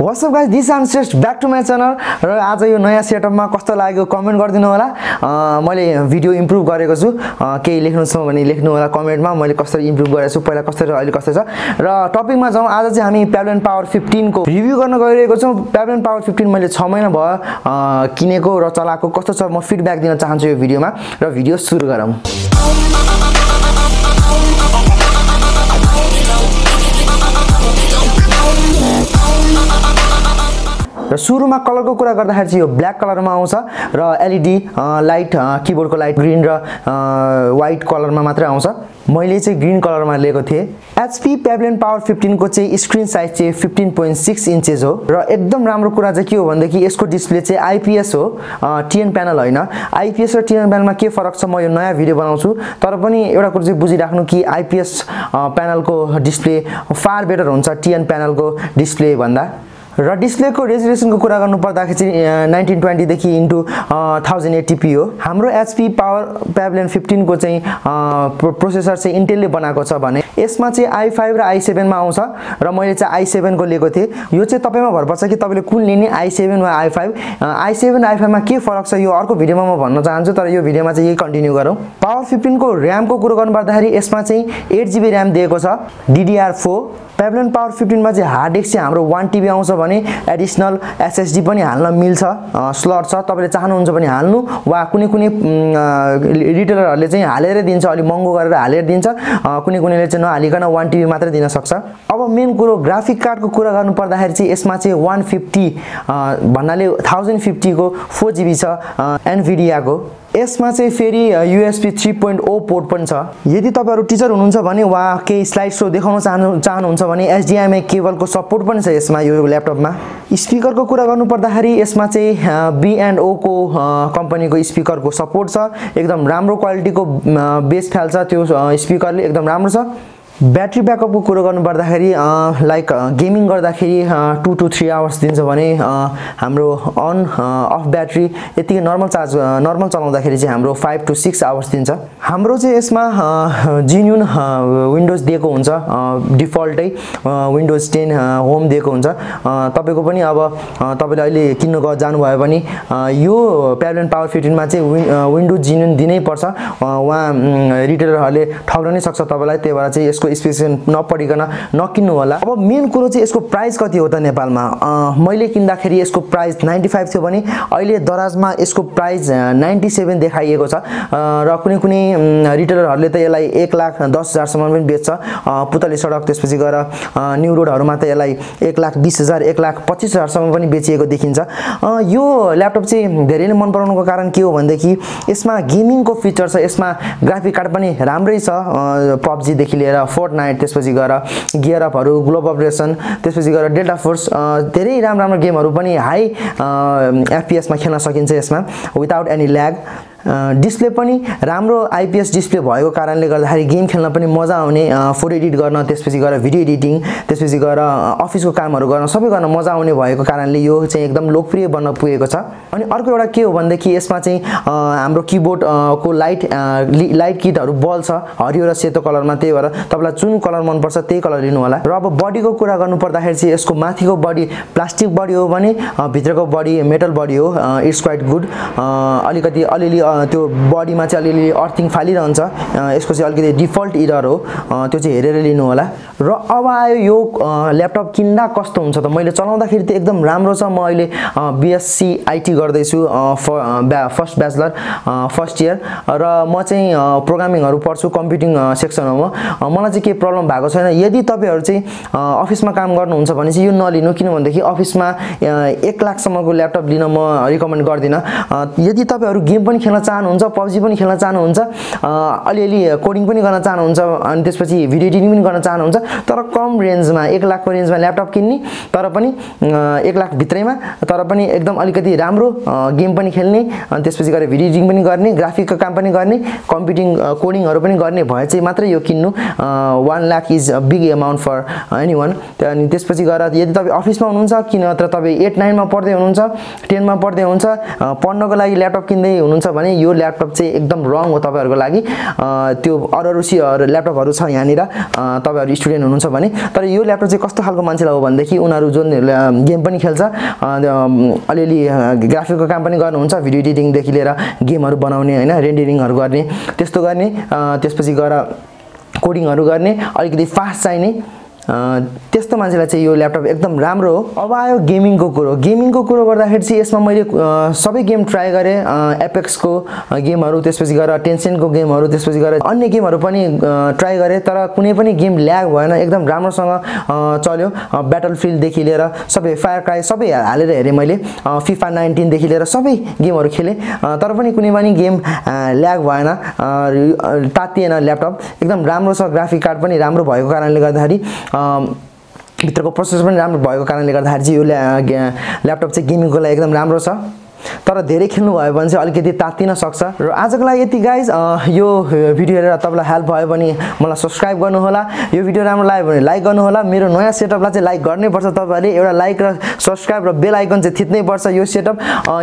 What's up guys this am Shrestha back to my channel र आज यो नयाँ सेटअपमा कस्तो लाग्यो कमेन्ट गरिदिनु होला। मैले भिडियो इम्प्रुभ गरेको छु। केही लेख्नु छ भने लेख्नु होला कमेन्टमा मैले कसरी इम्प्रुभ गरेको छु पहिला कसरी अहिले कस्तो छ? र टपिकमा जाउँ। आज चाहिँ हामी प्याब्लेन पावर फिफ्टिनको रिभ्यू गर्न गइरहेको छौँ। प्याब्लेन पावर फिफ्टिन मैले छ महिना भयो किनेको र चलाएको। कस्तो छ? म फिडब्याक दिन चाहन्छु यो भिडियोमा र भिडियो सुरु गरौँ। सुरुमा कलरको कुरा गर्दाखेरि चाहिँ यो ब्ल्याक कलरमा आउँछ र एलइडी लाइट किबोर्डको लाइट ग्रिन र वाइट कलरमा मात्रै आउँछ। मैले चाहिँ ग्रिन कलरमा लिएको थिएँ। एचपी प्याब्लेन पावर फिफ्टिनको चाहिँ स्क्रिन साइज चाहिँ फिफ्टिन पोइन्ट सिक्स इन्चेस हो। र एकदम राम्रो कुरा चाहिँ के हो भनेदेखि यसको डिस्प्ले चाहिँ आइपिएस हो। टिएन प्यानल होइन। आइपिएस र टिएन प्यानलमा के फरक छ म यो नयाँ भिडियो बनाउँछु। तर पनि एउटा कुरो चाहिँ बुझिराख्नु कि आइपिएस प्यानलको डिस्प्ले फार बेटर हुन्छ टिएन प्यानलको डिस्प्ले भन्दा। र डिस्प्लेको रेजुलेसनको कुरा गर्नु पर्दाखेरि चाहिँ नाइन्टिन ट्वेन्टीदेखि इन्टु थाउजन्ड एट्टिपी हो। हाम्रो एचपी पावर प्याब्लेन फिफ्टिनको चाहिँ प्रो प्रोसेसर चाहिँ इन्टेलले बनाएको छ भने यसमा चाहिँ आई फाइभ र आई सेभेनमा आउँछ। र मैले चाहिँ आई सेभेनको लिएको थिएँ। यो चाहिँ तपाईँमा भर पर्छ कि तपाईँले कुन लिने आई सेभेन वा I five I seven I फाइभमा के फरक छ यो अर्को भिडियोमा म भन्न चाहन्छु तर यो भिडियोमा चाहिँ यही कन्टिन्यू गरौँ। पावर फिफ्टिनको ऱ्यामको कुरो गर्नुपर्दाखेरि यसमा चाहिँ एट जिबी ऱ्याम दिएको छ डिडिआर फोर प्याब्लेन पावर फिफ्टिनमा चाहिँ हार्ड डिस्क चाहिँ हाम्रो वान टिबी आउँछ भने एडिसनल एसएसडी पनि हाल्न मिल्छ। स्लट छ तपाईँले चाहनुहुन्छ भने हाल्नु वा कुनै कुनै रिटेलरहरूले चाहिँ हालेरै दिन्छ अलिक महँगो गरेर हालेर दिन्छ। कुनै कुनैले चाहिँ नहालिकन वान टिबी मात्रै दिन सक्छ? अब मेन कुरो ग्राफिक कार्डको कुरा गर्नु पर्दाखेरि चाहिँ यसमा चाहिँ वान फिफ्टी भन्नाले थाउजन्ड फिफ्टीको फोर जिबी छ एनभिडियाको यसमा चाहिँ फेरि USB three point O port पनि छ। यदि तपाईँहरू टिचर हुनुहुन्छ भने वा केही स्लाइड सो देखाउन चाहनु चाहनुहुन्छ भने एचडिएमआई केबलको सपोर्ट पनि छ यसमा यो ल्यापटपमा स्पिकरको कुरा गर्नु पर्दाखेरि यसमा चाहिँ बी एन्ड ओको कम्पनीको स्पिकरको सपोर्ट छ। एकदम राम्रो क्वालिटीको बेस फाल्छ त्यो स्पिकरले एकदम राम्रो छ। ब्याट्री ब्याकअपको कुरो गर्नु पर्दाखेरि लाइक गेमिङ गर्दाखेरि टु टु थ्री आवर्स दिन्छ भने हाम्रो अन अफ ब्याट्री यतिकै नर्मल चार्ज नर्मल चलाउँदाखेरि चाहिँ हाम्रो फाइभ टु सिक्स आवर्स दिन्छ। हाम्रो चाहिँ यसमा जिन्युन विन्डोज दिएको हुन्छ डिफल्टै विन्डोज टेन होम दिएको हुन्छ। तपाईँको पनि अब तपाईँले अहिले किन्न ग जानुभयो भने यो प्याब्लेन पावर फिफ्टिनमा चाहिँ विन विन्डोज जिन्युन दिनै पर्छ अ, उहाँ रिटेलरहरूले ठग्न नै सक्छ तपाईँलाई त्यही भएर चाहिँ यसको स्पेसिफिकेसन नपढिकन नकिन्नु होला अब मेन कुरो चाहिँ यसको प्राइस कति हो त नेपालमा? मैले किन्दाखेरि यसको प्राइस नाइन्टी फाइभ थियो भने अहिले दराजमा यसको प्राइस नाइन्टी सेभेन देखाइएको छ। र कुनै कुनै रिटेलरहरूले त यसलाई एक लाख दस हजारसम्म पनि बेच्छ। पुतली सडक त्यसपछि गएर न्यु रोडहरूमा त यसलाई एक लाख बिस हजार एक लाख पच्चिस हजारसम्म पनि बेचिएको देखिन्छ। यो ल्यापटप चाहिँ धेरै नै मन पराउनुको कारण के हो भनेदेखि यसमा गेमिङको फिचर छ यसमा ग्राफिक कार्ड पनि राम्रै छ। पब्जीदेखि लिएर फोर्ट नाइट त्यसपछि गएर गियर अपहरू ग्लोब अपरेसन त्यसपछि गएर डेल्टा फोर्स धेरै राम्रो राम्रो गेमहरू पनि हाई एफपिएसमा खेल्न सकिन्छ यसमा विदाउट एनी ल्याग डिस्प्ले पनि राम्रो आइपिएस डिस्प्ले भएको कारणले गर्दाखेरि गेम खेल्न पनि मजा आउने फोटो एडिट गर्न त्यसपछि गएर भिडियो एडिटिङ त्यसपछि गएर अफिसको कामहरू गर्न सबै गर्न मजा आउने भएको कारणले यो चाहिँ एकदम लोकप्रिय बन्न पुगेको छ। अनि अर्को एउटा के हो भनेदेखि यसमा चाहिँ हाम्रो किबोर्ड अ, को लाइट लाइट किटहरू बल छ हरियो र सेतो कलरमा त्यही भएर तपाईँलाई जुन कलर मनपर्छ त्यही कलर लिनु होला र अब बडीको कुरा गर्नु पर्दाखेरि चाहिँ यसको माथिको बडी प्लास्टिक बडी हो भने भित्रको बडी मेटल बडी हो इट्स क्वाइट गुड अलिकति अलिअलि त्यो बडीमा चाहिँ अलिअलि अर्थिङ फालिरहन्छ। यसको चाहिँ अलिकति डिफल्ट इरर हो। त्यो चाहिँ हेरेर लिनु होला। र अब आयो यो ल्यापटप किन्दा कस्तो हुन्छ त? मैले चलाउँदाखेरि त एकदम राम्रो छ। म अहिले बिएससी आइटी गर्दैछु फर्स्ट ब्याचलर फर्स्ट इयर र म चाहिँ प्रोग्रामिङहरू पढ्छु कम्प्युटिङ सेक्सनमा मलाई चाहिँ केही प्रब्लम भएको छैन। यदि तपाईँहरू चाहिँ अफिसमा काम गर्नुहुन्छ भने चाहिँ यो नलिनु। किन भनेदेखि अफिसमा एक लाखसम्मको ल्यापटप लिन म रिकमेन्ड गर्दिनँ। यदि तपाईँहरू गेम पनि खेल्न चाहनुहुन्छ पब्जी पनि खेल्न चाहनुहुन्छ अलिअलि कोडिङ पनि गर्न चाहनुहुन्छ अनि त्यसपछि भिडियो एडिटिङ पनि गर्न चाहनुहुन्छ तर कम रेन्जमा एक लाखको रेन्जमा ल्यापटप किन्ने तर पनि एक लाख भित्रैमा तर पनि एकदम अलिकति राम्रो गेम पनि खेल्ने अनि त्यसपछि गएर भिडियो एडिटिङ पनि गर्ने ग्राफिकको काम पनि गर्ने कम्प्युटिङ कोडिङहरू पनि गर्ने भए चाहिँ मात्रै यो किन्नु one lakh is a big amount for anyone अनि त्यसपछि गएर यदि तपाईँ अफिसमा हुनुहुन्छ कि नत्र तपाईँ एट नाइनमा पढ्दै हुनुहुन्छ टेनमा पढ्दै हुनुहुन्छ पढ्नको लागि ल्यापटप किन्दै हुनुहुन्छ भने भने यो ल्यापटप चाहिँ एकदम रङ हो तपाईँहरूको लागि। त्यो अरू अरू सी ल्यापटपहरू छ यहाँनिर। तपाईँहरू स्टुडेन्ट हुनुहुन्छ भने। तर यो ल्यापटप चाहिँ कस्तो खालको मान्छेलाई हो भनेदेखि उनीहरू जुन गेम पनि खेल्छ। अलिअलि ग्राफिकको काम पनि गर्नुहुन्छ। भिडियो एडिटिङदेखि लिएर गेमहरू बनाउने होइन रेन्डरिङहरू गर्ने त्यस्तो गर्ने। त्यसपछि गएर कोडिङहरू गर्ने अलिकति फास्ट चाहिने। त्यस्तो मान्छेलाई चाहिँ यो ल्यापटप एकदम राम्रो हो। अब आयो गेमिङको कुरो। गेमिङको कुरो गर्दाखेरि चाहिँ यसमा मैले सबै गेम ट्राई गरेँ एपेक्सको गेमहरू त्यसपछि गएर टेन्सनको गेमहरू त्यसपछि गएर अन्य गेमहरू पनि ट्राई गरेँ तर कुनै पनि गेम ल्याग भएन एकदम राम्रोसँग चल्यो। ब्याटल फिल्डदेखि लिएर सबै फायर क्राई सबै हालेर हेरेँ मैले। फिफा नाइन्टिनदेखि लिएर सबै गेमहरू खेलेँ। तर पनि कुनै पनि गेम ल्याग भएन तातिएन ल्यापटप। एकदम राम्रो छ ग्राफिक कार्ड पनि राम्रो भएको कारणले गर्दाखेरि भित्रको प्रोसेस पनि राम्रो भएको कारणले गर्दाखेरि चाहिँ यो ल्यापटप चाहिँ गेमिङको लागि एकदम राम्रो छ। तर धेरै खेल्नु भयो भने चाहिँ अलिकति तात्तिन सक्छ। र आजको लागि यति गाइज यो भिडियो हेरेर तपाईँलाई हेल्प भयो भने मलाई सब्सक्राइब गर्नुहोला। यो भिडियो राम्रो लाग्यो भने लाइक गर्नुहोला। मेरो नयाँ सेटअपलाई चाहिँ लाइक गर्नैपर्छ तपाईँहरूले। एउटा लाइक र सब्सक्राइब र बेल आइकन चाहिँ थिच्नै पर्छ यो सेटअप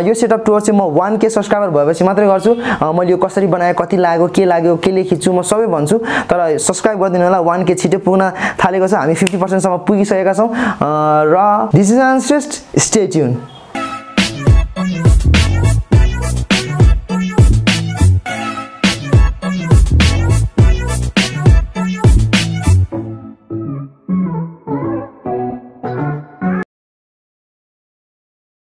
यो सेटअप टुवर चाहिँ म वान के सब्सक्राइबर भएपछि मात्रै गर्छु। मैले यो कसरी बनाएँ कति लाग्यो के लाग्यो केले खिच्छु म सबै भन्छु। तर सब्सक्राइब गरिदिनु होला वान के छिटो पुग्न थालेको छ। हामी फिफ्टी पर्सेन्टसम्म पुगिसकेका छौँ। र this is Shrestha stay tune